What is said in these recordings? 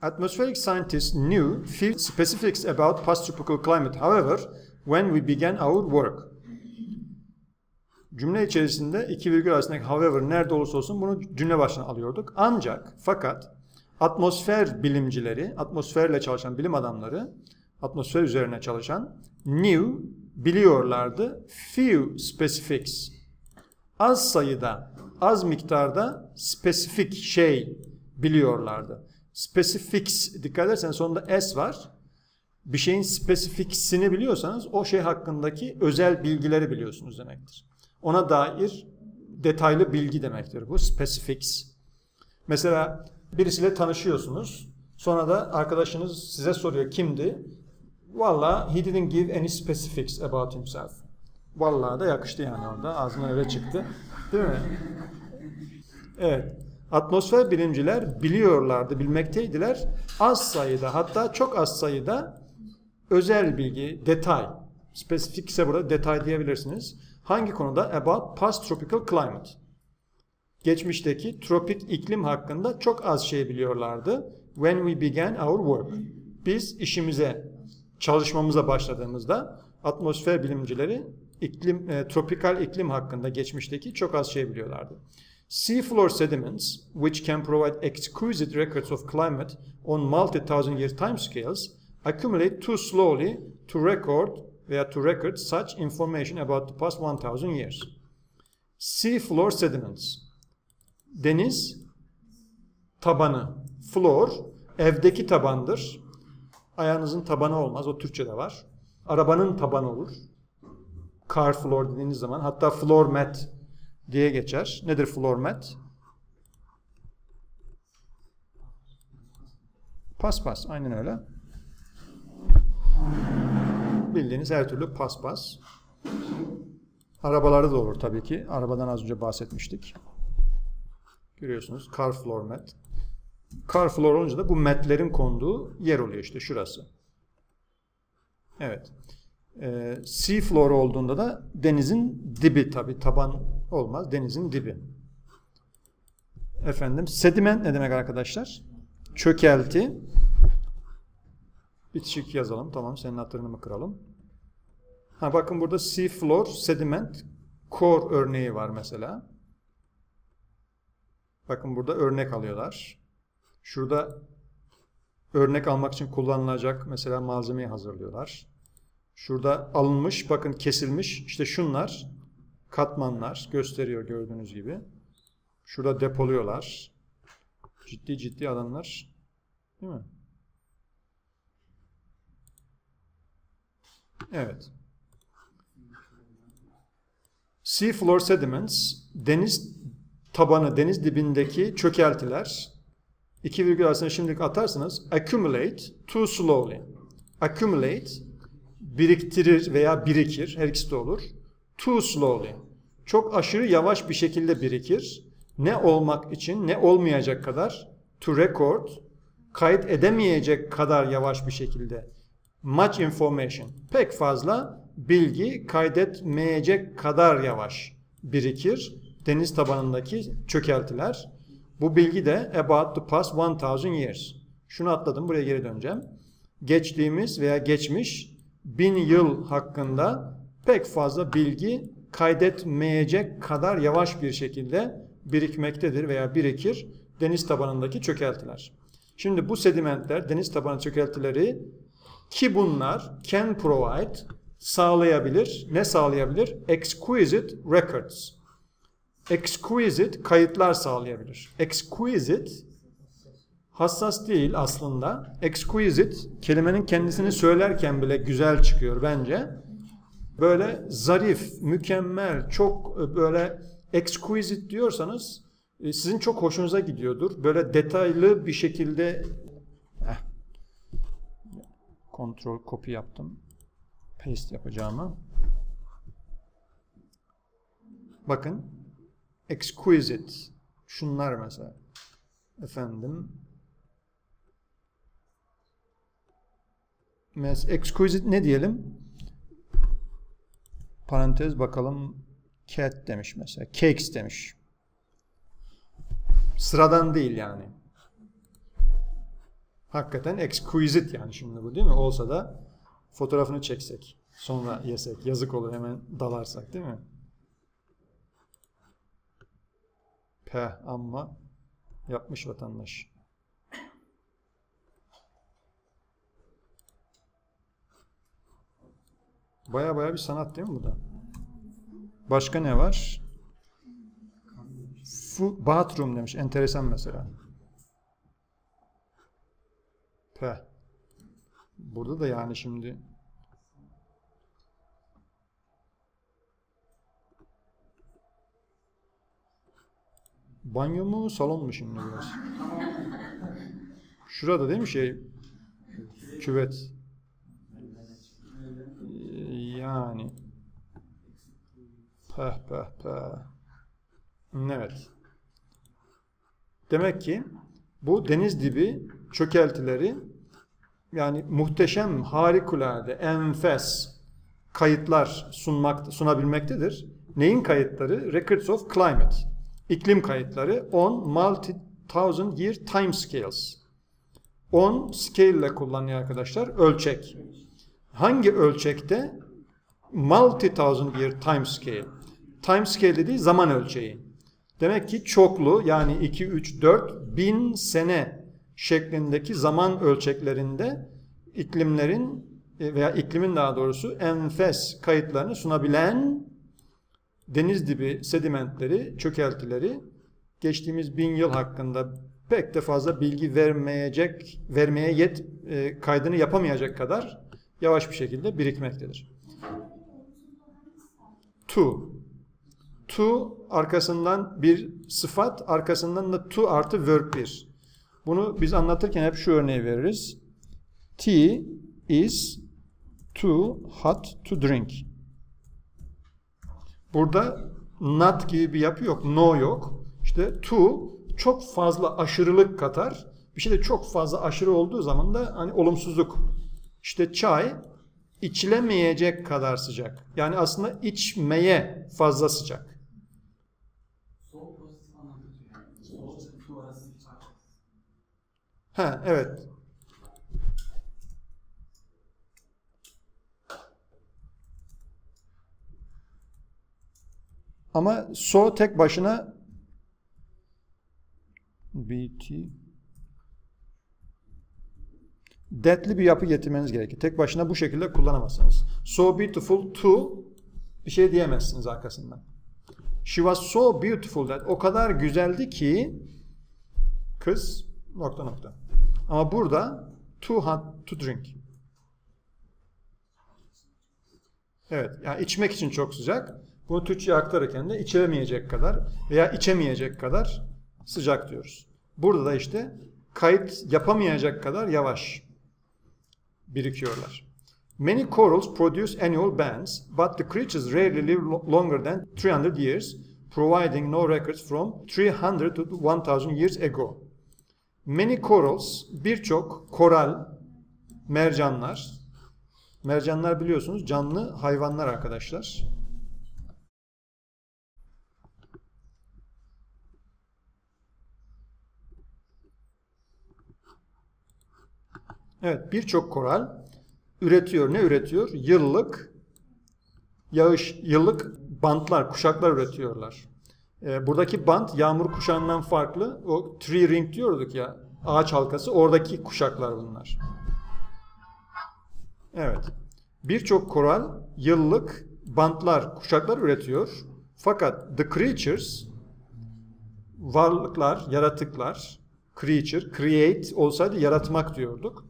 Atmospheric scientists knew few specifics about past tropical climate. However, when we began our work. Cümle içerisinde iki virgül arasındaki however nerede olursa olsun bunu cümle başına alıyorduk. Ancak fakat atmosfer bilimcileri, atmosferle çalışan bilim adamları, atmosfer üzerine çalışan knew biliyorlardı few specifics. Az sayıda, az miktarda spesifik şey biliyorlardı. Specifics dikkat edersen sonunda s var. Bir şeyin spesifiksini biliyorsanız o şey hakkındaki özel bilgileri biliyorsunuz demektir. Ona dair detaylı bilgi demektir bu specifics. Mesela birisiyle tanışıyorsunuz. Sonra da arkadaşınız size soruyor kimdi? Valla he didn't give any specifics about himself. Vallahi da yakıştı yani orada. Ağzından öyle çıktı. Değil mi? Evet. Atmosfer bilimciler biliyorlardı, bilmekteydiler. Az sayıda hatta çok az sayıda özel bilgi, detay, spesifik ise burada detay diyebilirsiniz. Hangi konuda? About past tropical climate. Geçmişteki tropik iklim hakkında çok az şey biliyorlardı. When we began our work. Biz işimize, çalışmamıza başladığımızda atmosfer bilimcileri iklim, e, tropikal iklim hakkında geçmişteki çok az şey biliyorlardı. Seafloor sediments, which can provide exquisite records of climate on multi-thousand year timescales, accumulate too slowly to record veya to record such information about the past 1000 years. Seafloor sediments, deniz tabanı, floor, evdeki tabandır. Ayağınızın tabanı olmaz, o Türkçe'de var. Arabanın tabanı olur. Car floor dediğiniz zaman, hatta floor mat diye geçer. Nedir floor mat? Paspas, aynen öyle. Bildiğiniz her türlü paspas. Arabalarda da olur tabii ki. Arabadan az önce bahsetmiştik. Görüyorsunuz car floor mat. Car floor olunca da bu metlerin konduğu yer oluyor işte şurası. Evet. Ee, sea floor olduğunda da denizin dibi tabi taban olmaz denizin dibi. Efendim sediment ne demek arkadaşlar? Çökelti. Bitişik yazalım. Tamam senin hatırını mı kıralım? Ha bakın burada sea floor sediment core örneği var mesela. Bakın burada örnek alıyorlar. Şurada örnek almak için kullanılacak mesela malzemeyi hazırlıyorlar. Şurada alınmış, bakın kesilmiş. İşte şunlar katmanlar gösteriyor gördüğünüz gibi. Şurada depoluyorlar. Ciddi ciddi alanlar. Değil mi? Evet. Sea floor sediments, deniz tabanı, deniz dibindeki çökeltiler. İki virgül arasında şimdilik atarsanız accumulate too slowly. Accumulate biriktirir veya birikir. Her ikisi de olur. Too slowly. Çok aşırı yavaş bir şekilde birikir. Ne olmak için ne olmayacak kadar to record kayıt edemeyecek kadar yavaş bir şekilde much information pek fazla bilgi kaydetmeyecek kadar yavaş birikir deniz tabanındaki çökeltiler. Bu bilgi de about the past 1000 years. Şunu atladım buraya geri döneceğim. Geçtiğimiz veya geçmiş bin yıl hakkında pek fazla bilgi kaydetmeyecek kadar yavaş bir şekilde birikmektedir veya birikir deniz tabanındaki çökeltiler. Şimdi bu sedimentler, deniz tabanı çökeltileri ki bunlar can provide sağlayabilir. Ne sağlayabilir? Exquisite records. Exquisite kayıtlar sağlayabilir. Exquisite hassas değil aslında. Exquisite kelimenin kendisini söylerken bile güzel çıkıyor bence. Böyle zarif, mükemmel, çok e, böyle exquisite diyorsanız e, sizin çok hoşunuza gidiyordur. Böyle detaylı bir şekilde Heh. kontrol copy yaptım. Paste yapacağımı. Bakın exquisite şunlar mesela efendim Mes exquisite ne diyelim? Parantez bakalım. Cat demiş mesela. Cakes demiş. Sıradan değil yani. Hakikaten exquisite yani şimdi bu değil mi? Olsa da fotoğrafını çeksek. Sonra yesek. Yazık olur hemen dalarsak değil mi? Peh amma yapmış vatandaş. Baya baya bir sanat değil mi bu da? Başka ne var? Fu bathroom demiş. Enteresan mesela. Peh. Burada da yani şimdi Banyo mu salon mu şimdi biraz? Şurada değil mi şey? Küvet. Yani. Peh peh peh. Evet. Demek ki bu deniz dibi çökeltileri yani muhteşem, harikulade, enfes kayıtlar sunmak, sunabilmektedir. Neyin kayıtları? Records of Climate. İklim kayıtları on multi-thousand year time scales. On scale ile kullanıyor arkadaşlar. Ölçek. Hangi ölçekte? Multi-thousand year time scale. Time scale dediği zaman ölçeği. Demek ki çoklu yani 2, 3, 4 bin sene şeklindeki zaman ölçeklerinde iklimlerin e, veya iklimin daha doğrusu enfes kayıtlarını sunabilen deniz dibi sedimentleri, çökeltileri geçtiğimiz bin yıl hakkında pek de fazla bilgi vermeyecek, vermeye yet e, kaydını yapamayacak kadar yavaş bir şekilde birikmektedir. To. To arkasından bir sıfat, arkasından da to artı verb bir. Bunu biz anlatırken hep şu örneği veririz. Tea is too hot to drink. Burada not gibi bir yapı yok, no yok. İşte to çok fazla aşırılık katar. Bir şey de çok fazla aşırı olduğu zaman da hani olumsuzluk. İşte çay içilemeyecek kadar sıcak. Yani aslında içmeye fazla sıcak. Ha evet. Ama so tek başına BT Deadly bir yapı getirmeniz gerekir. Tek başına bu şekilde kullanamazsınız. So beautiful to bir şey diyemezsiniz arkasından. She was so beautiful that o kadar güzeldi ki kız nokta nokta. Ama burada too hot to drink. Evet, yani içmek için çok sıcak. Bunu Türkçe'ye aktarırken de içilemeyecek kadar veya içemeyecek kadar sıcak diyoruz. Burada da işte kayıt yapamayacak kadar yavaş birikiyorlar. Many corals produce annual bands, but the creatures rarely live longer than 300 years, providing no records from 300 to 1000 years ago. Many corals, birçok koral, mercanlar, mercanlar biliyorsunuz canlı hayvanlar arkadaşlar. Evet birçok koral üretiyor. Ne üretiyor? Yıllık yağış, yıllık bantlar, kuşaklar üretiyorlar. E, buradaki bant yağmur kuşağından farklı. O tree ring diyorduk ya ağaç halkası oradaki kuşaklar bunlar. Evet. Birçok koral yıllık bantlar, kuşaklar üretiyor. Fakat the creatures varlıklar, yaratıklar, creature, create olsaydı yaratmak diyorduk.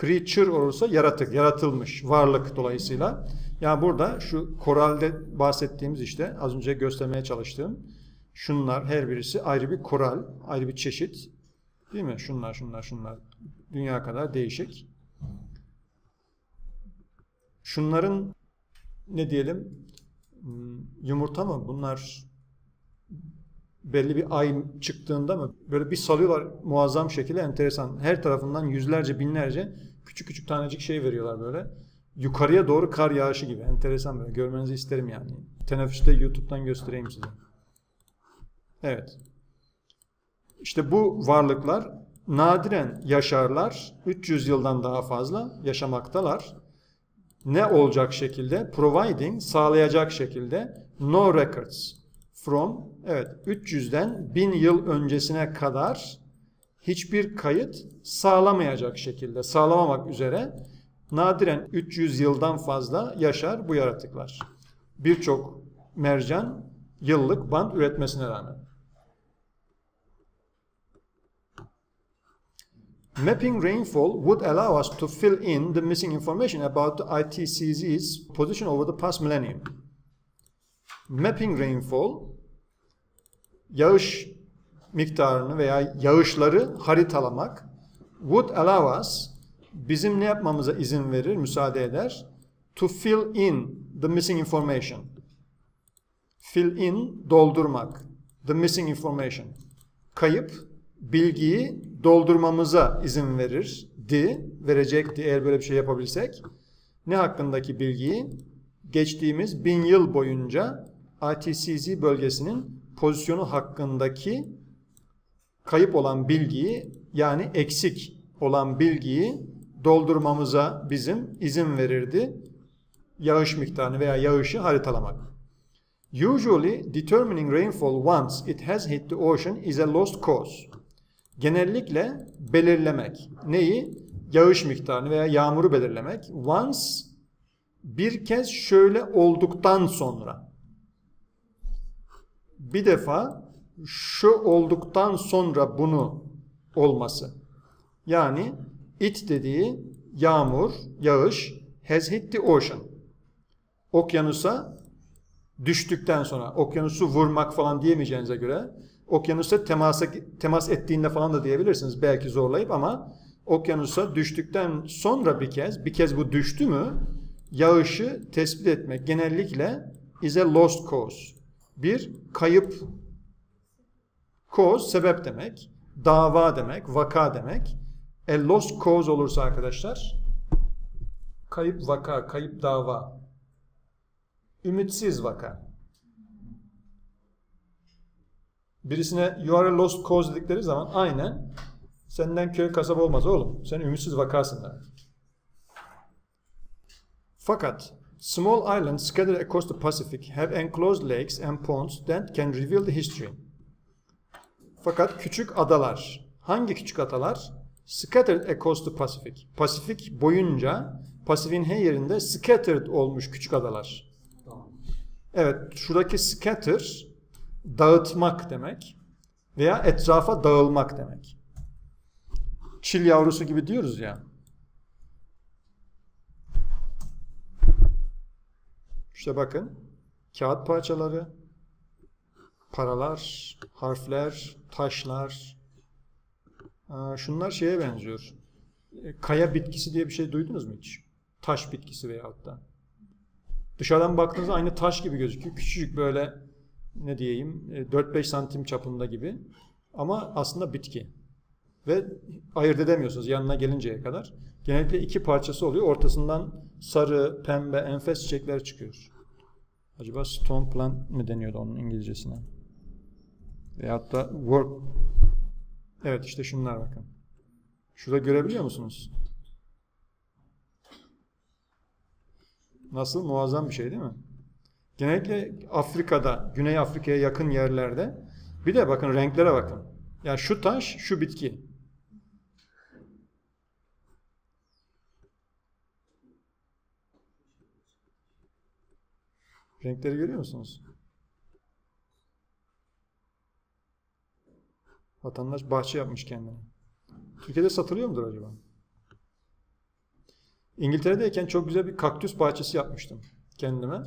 Creature olursa yaratık, yaratılmış, varlık dolayısıyla. Yani burada şu koralde bahsettiğimiz işte az önce göstermeye çalıştığım şunlar her birisi ayrı bir koral, ayrı bir çeşit. Değil mi? Şunlar, şunlar, şunlar. Dünya kadar değişik. Şunların ne diyelim hmm, yumurta mı? Bunlar belli bir ay çıktığında mı böyle bir salıyorlar muazzam şekilde enteresan. Her tarafından yüzlerce binlerce küçük küçük tanecik şey veriyorlar böyle. Yukarıya doğru kar yağışı gibi. Enteresan böyle. Görmenizi isterim yani. Teneffüste YouTube'dan göstereyim size. Evet. İşte bu varlıklar nadiren yaşarlar. 300 yıldan daha fazla yaşamaktalar. Ne olacak şekilde? Providing, sağlayacak şekilde no records from evet 300'den 1000 yıl öncesine kadar hiçbir kayıt sağlamayacak şekilde, sağlamamak üzere nadiren 300 yıldan fazla yaşar bu yaratıklar. Birçok mercan yıllık band üretmesine rağmen. Mapping rainfall would allow us to fill in the missing information about the ITCZ's position over the past millennium. Mapping rainfall yağış miktarını veya yağışları haritalamak would allow us bizim ne yapmamıza izin verir, müsaade eder? To fill in the missing information. Fill in, doldurmak. The missing information. Kayıp, bilgiyi doldurmamıza izin verirdi, verecekti eğer böyle bir şey yapabilsek. Ne hakkındaki bilgiyi? Geçtiğimiz bin yıl boyunca ITCZ bölgesinin pozisyonu hakkındaki kayıp olan bilgiyi yani eksik olan bilgiyi doldurmamıza bizim izin verirdi. Yağış miktarını veya yağışı haritalamak. Usually determining rainfall once it has hit the ocean is a lost cause. Genellikle belirlemek. Neyi? Yağış miktarını veya yağmuru belirlemek. Once bir kez şöyle olduktan sonra. Bir defa şu olduktan sonra bunu olması. Yani it dediği yağmur, yağış has hit the ocean. Okyanusa düştükten sonra, okyanusu vurmak falan diyemeyeceğinize göre okyanusa temasa, temas ettiğinde falan da diyebilirsiniz belki zorlayıp ama okyanusa düştükten sonra bir kez, bir kez bu düştü mü yağışı tespit etmek genellikle is a lost cause. Bir kayıp cause sebep demek, dava demek, vaka demek. A lost cause olursa arkadaşlar kayıp vaka, kayıp dava. Ümitsiz vaka. Birisine you are a lost cause dedikleri zaman aynen senden köy kasaba olmaz oğlum. Sen ümitsiz vakasın demek. Fakat small islands scattered across the Pacific have enclosed lakes and ponds that can reveal the history. Fakat küçük adalar, hangi küçük adalar? Scattered across the Pacific. Pasifik boyunca, Pasifik'in her yerinde scattered olmuş küçük adalar. Evet, şuradaki scatter dağıtmak demek veya etrafa dağılmak demek. Çil yavrusu gibi diyoruz ya. İşte bakın kağıt parçaları, paralar, harfler, taşlar. Şunlar şeye benziyor. Kaya bitkisi diye bir şey duydunuz mu hiç? Taş bitkisi veyahut da. Dışarıdan baktığınızda aynı taş gibi gözüküyor. Küçücük böyle ne diyeyim 4-5 santim çapında gibi. Ama aslında bitki. Ve ayırt edemiyorsunuz yanına gelinceye kadar. Genellikle iki parçası oluyor. Ortasından sarı, pembe, enfes çiçekler çıkıyor. Acaba stone plant mi deniyordu onun İngilizcesine? Veyahut da work. Evet işte şunlar bakın. Şurada görebiliyor musunuz? Nasıl? Muazzam bir şey değil mi? Genellikle Afrika'da, Güney Afrika'ya yakın yerlerde bir de bakın renklere bakın. Yani şu taş, şu bitki. Renkleri görüyor musunuz? Vatandaş bahçe yapmış kendine. Türkiye'de satılıyor mudur acaba? İngiltere'deyken çok güzel bir kaktüs bahçesi yapmıştım kendime.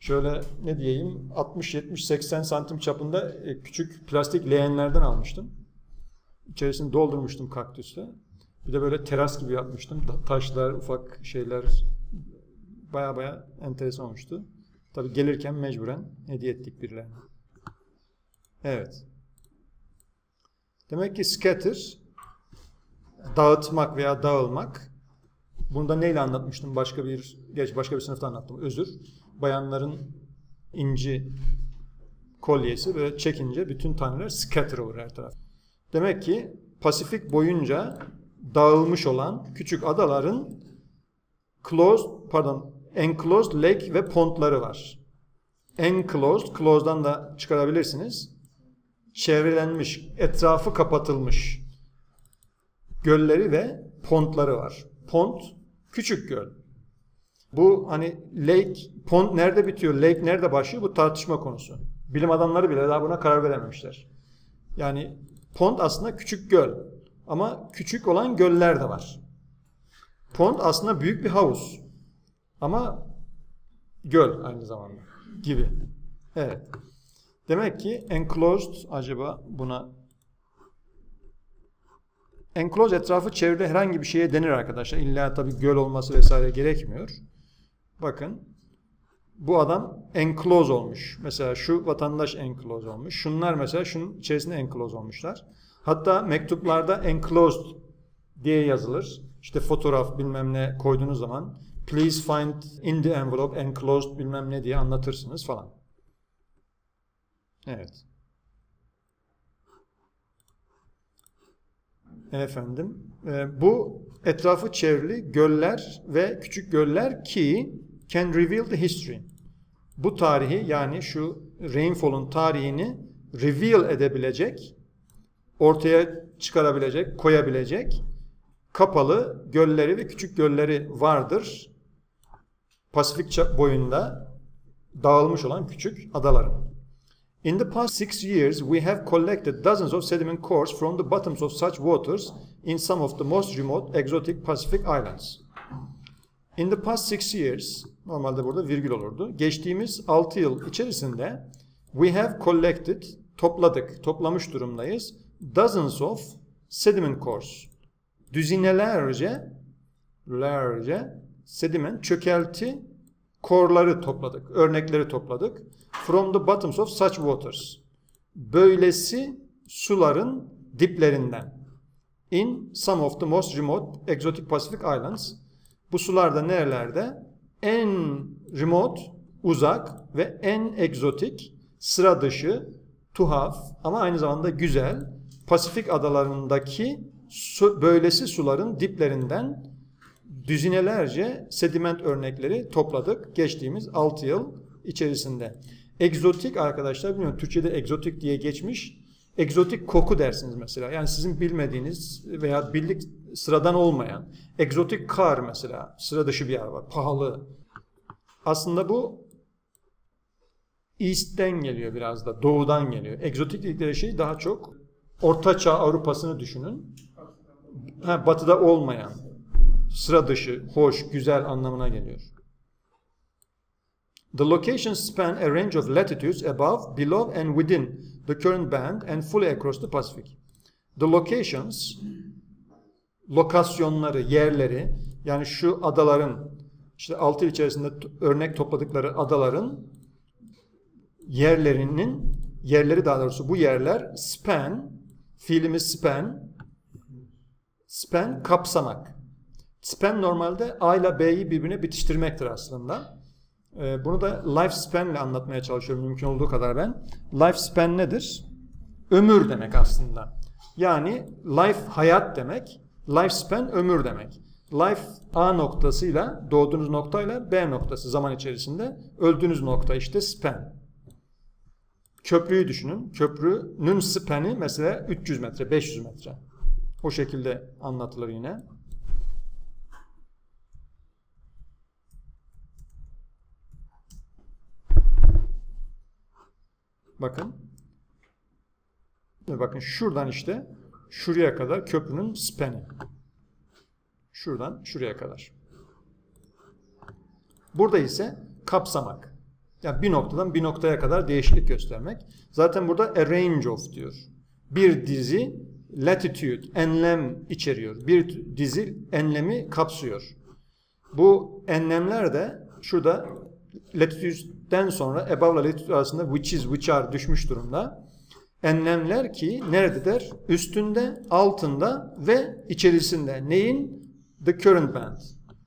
Şöyle ne diyeyim 60 70 80 santim çapında e, küçük plastik leğenlerden almıştım. İçerisini doldurmuştum kaktüsle. Bir de böyle teras gibi yapmıştım. Taşlar, ufak şeyler baya baya enteresan olmuştu. Tabi gelirken mecburen hediye ettik birilerine. Evet. Demek ki scatter dağıtmak veya dağılmak. Bunu da neyle anlatmıştım? Başka bir geç başka bir sınıfta anlattım. Özür. Bayanların inci kolyesi böyle çekince bütün taneler scatter olur her taraf. Demek ki Pasifik boyunca dağılmış olan küçük adaların closed pardon enclosed lake ve pondları var. Enclosed, closed'dan da çıkarabilirsiniz. Çevrelenmiş, etrafı kapatılmış gölleri ve pondları var. Pond küçük göl. Bu hani lake, pond nerede bitiyor, lake nerede başlıyor bu tartışma konusu. Bilim adamları bile daha buna karar verememişler. Yani pond aslında küçük göl ama küçük olan göller de var. Pond aslında büyük bir havuz ama göl aynı zamanda gibi. Evet. Demek ki enclosed acaba buna enclosed etrafı çevrede herhangi bir şeye denir arkadaşlar. İlla tabii göl olması vesaire gerekmiyor. Bakın bu adam enclose olmuş. Mesela şu vatandaş enclose olmuş. Şunlar mesela şunun içerisinde enclose olmuşlar. Hatta mektuplarda enclosed diye yazılır. İşte fotoğraf bilmem ne koyduğunuz zaman please find in the envelope enclosed bilmem ne diye anlatırsınız falan. Evet. Efendim, e, bu etrafı çevrili göller ve küçük göller ki can reveal the history. Bu tarihi yani şu rainfall'un tarihini reveal edebilecek, ortaya çıkarabilecek, koyabilecek kapalı gölleri ve küçük gölleri vardır. Pasifik boyunda dağılmış olan küçük adaların. In the past six years, we have collected dozens of sediment cores from the bottoms of such waters in some of the most remote exotic Pacific islands. In the past six years, normalde burada virgül olurdu. Geçtiğimiz 6 yıl içerisinde we have collected, topladık, toplamış durumdayız. Dozens of sediment cores. Düzinelerce, lerce sediment, çökelti korları topladık, örnekleri topladık. From the bottoms of such waters. Böylesi suların diplerinden. In some of the most remote exotic Pacific islands bu sularda nerelerde? En remote, uzak ve en egzotik, sıra dışı, tuhaf ama aynı zamanda güzel Pasifik adalarındaki su, böylesi suların diplerinden düzinelerce sediment örnekleri topladık geçtiğimiz 6 yıl içerisinde. Egzotik arkadaşlar bilmiyorum Türkçe'de egzotik diye geçmiş. Egzotik koku dersiniz mesela. Yani sizin bilmediğiniz veya bildik sıradan olmayan. Egzotik kar mesela. Sıra dışı bir var. Pahalı. Aslında bu East'ten geliyor biraz da. Doğudan geliyor. Egzotik dedikleri şey daha çok Orta Çağ Avrupa'sını düşünün. Ha, batıda olmayan. Sıra dışı, hoş, güzel anlamına geliyor. The locations span a range of latitudes above, below and within the current band and fully across the Pacific. The locations lokasyonları, yerleri yani şu adaların işte altı içerisinde örnek topladıkları adaların yerlerinin yerleri daha doğrusu bu yerler span fiilimiz span span kapsamak. Span normalde A ile B'yi birbirine bitiştirmektir aslında. Ee, bunu da lifespan ile anlatmaya çalışıyorum mümkün olduğu kadar ben. Lifespan nedir? Ömür demek aslında. Yani life hayat demek. Lifespan ömür demek. Life A noktasıyla doğduğunuz noktayla B noktası zaman içerisinde öldüğünüz nokta işte span. Köprüyü düşünün. Köprünün span'i mesela 300 metre, 500 metre. O şekilde anlatılır yine. Bakın. Bakın şuradan işte şuraya kadar köprünün span'i. Şuradan şuraya kadar. Burada ise kapsamak. Yani bir noktadan bir noktaya kadar değişiklik göstermek. Zaten burada a range of diyor. Bir dizi latitude, enlem içeriyor. Bir dizi enlemi kapsıyor. Bu enlemler de şurada latitude'den sonra above ile latitude arasında which is, which are düşmüş durumda. Enlemler ki nerededir? Üstünde, altında ve içerisinde. Neyin? The current band.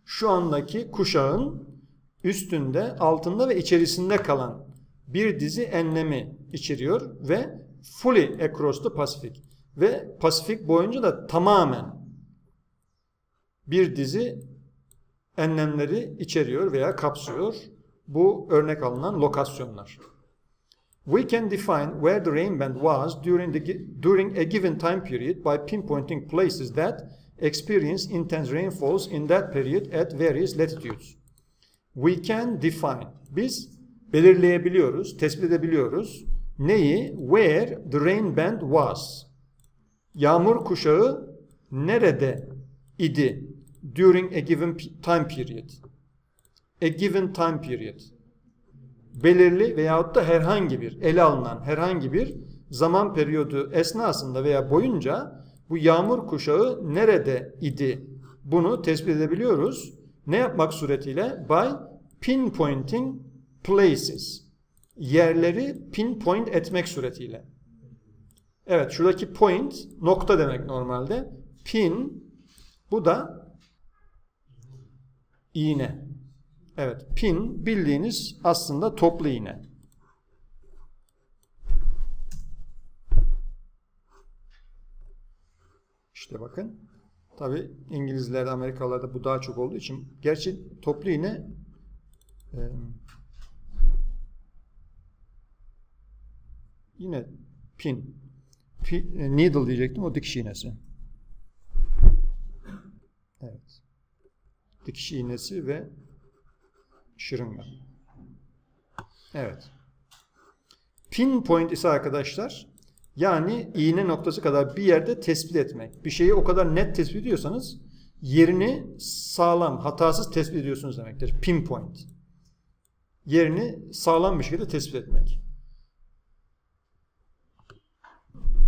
Şu andaki kuşağın üstünde, altında ve içerisinde kalan bir dizi enlemi içeriyor ve fully across the Pacific. Ve Pasifik boyunca da tamamen bir dizi enlemleri içeriyor veya kapsıyor. Bu örnek alınan lokasyonlar. We can define where the rain band was during, the, during a given time period by pinpointing places that experience intense rainfalls in that period at various latitudes. We can define. Biz belirleyebiliyoruz, tespit edebiliyoruz. Neyi? Where the rain band was. Yağmur kuşağı nerede idi? During a given time period. A given time period. Belirli veyahut da herhangi bir, ele alınan herhangi bir zaman periyodu esnasında veya boyunca bu yağmur kuşağı nerede idi? Bunu tespit edebiliyoruz. Ne yapmak suretiyle? By pinpointing places. Yerleri pinpoint etmek suretiyle. Evet şuradaki point nokta demek normalde. Pin bu da iğne. Evet pin bildiğiniz aslında toplu iğne. İşte bakın. Tabi İngilizlerde, Amerikalılarda bu daha çok olduğu için. Gerçi toplu iğne e, yine pin, pin e, needle diyecektim o dikiş iğnesi. Evet. Dikiş iğnesi ve şırınga. Evet. Pinpoint ise arkadaşlar yani iğne noktası kadar bir yerde tespit etmek. Bir şeyi o kadar net tespit ediyorsanız yerini sağlam, hatasız tespit ediyorsunuz demektir. Pinpoint. Yerini sağlam bir şekilde tespit etmek.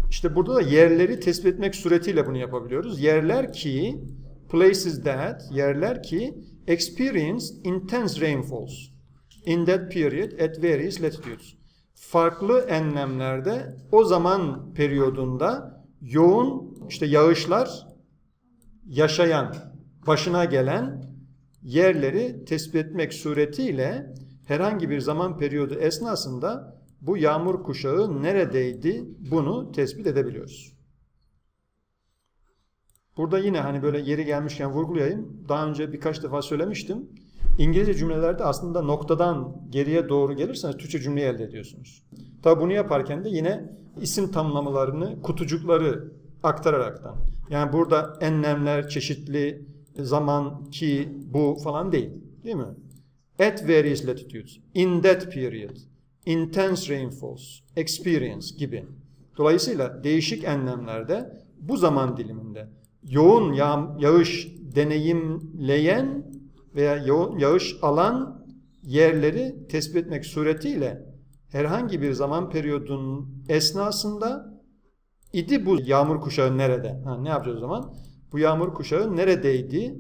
İşte burada da yerleri tespit etmek suretiyle bunu yapabiliyoruz. Yerler ki places that yerler ki experienced intense rainfalls in that period at various latitudes farklı enlemlerde o zaman periyodunda yoğun işte yağışlar yaşayan, başına gelen yerleri tespit etmek suretiyle herhangi bir zaman periyodu esnasında bu yağmur kuşağı neredeydi bunu tespit edebiliyoruz. Burada yine hani böyle yeri gelmişken vurgulayayım. Daha önce birkaç defa söylemiştim. İngilizce cümlelerde aslında noktadan geriye doğru gelirseniz Türkçe cümle elde ediyorsunuz. Tabi bunu yaparken de yine isim tamlamalarını, kutucukları aktararaktan. Yani burada enlemler, çeşitli zaman, ki, bu falan değil. Değil mi? At various latitudes, in that period, intense rainfalls, experience gibi. Dolayısıyla değişik enlemlerde bu zaman diliminde yoğun yağ, yağış deneyimleyen veya yağış alan yerleri tespit etmek suretiyle herhangi bir zaman periyodunun esnasında idi bu yağmur kuşağı nerede? Ha, ne yapacağız o zaman? Bu yağmur kuşağı neredeydi?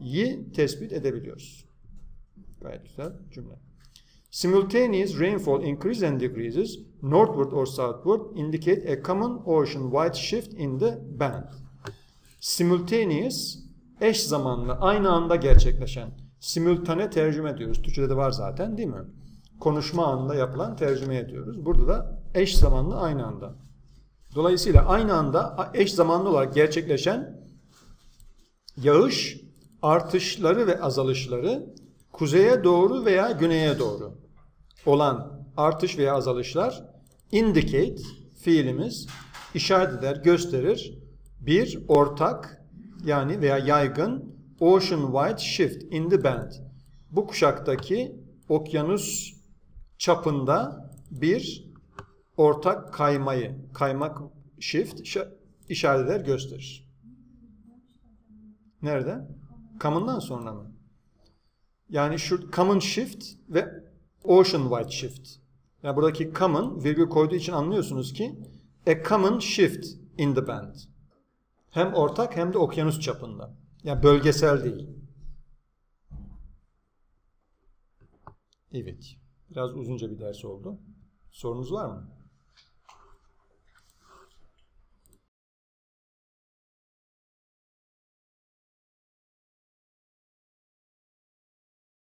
yi tespit edebiliyoruz. Gayet güzel cümle. Simultaneous rainfall increases and decreases northward or southward indicate a common ocean wide shift in the band. Simultaneous eş zamanlı, aynı anda gerçekleşen simultane tercüme diyoruz. Türkçe'de de var zaten değil mi? Konuşma anında yapılan tercüme ediyoruz. Burada da eş zamanlı aynı anda. Dolayısıyla aynı anda eş zamanlı olarak gerçekleşen yağış artışları ve azalışları kuzeye doğru veya güneye doğru olan artış veya azalışlar indicate fiilimiz işaret eder, gösterir. Bir ortak yani veya yaygın ocean wide shift in the band. Bu kuşaktaki okyanus çapında bir ortak kaymayı, kaymak shift işaret eder, gösterir. Nerede? Common'dan sonra mı? Yani şu common shift ve ocean wide shift. Yani buradaki common virgül koyduğu için anlıyorsunuz ki a common shift in the band. Hem ortak hem de okyanus çapında. Yani bölgesel değil. Evet. Biraz uzunca bir ders oldu. Sorunuz var mı?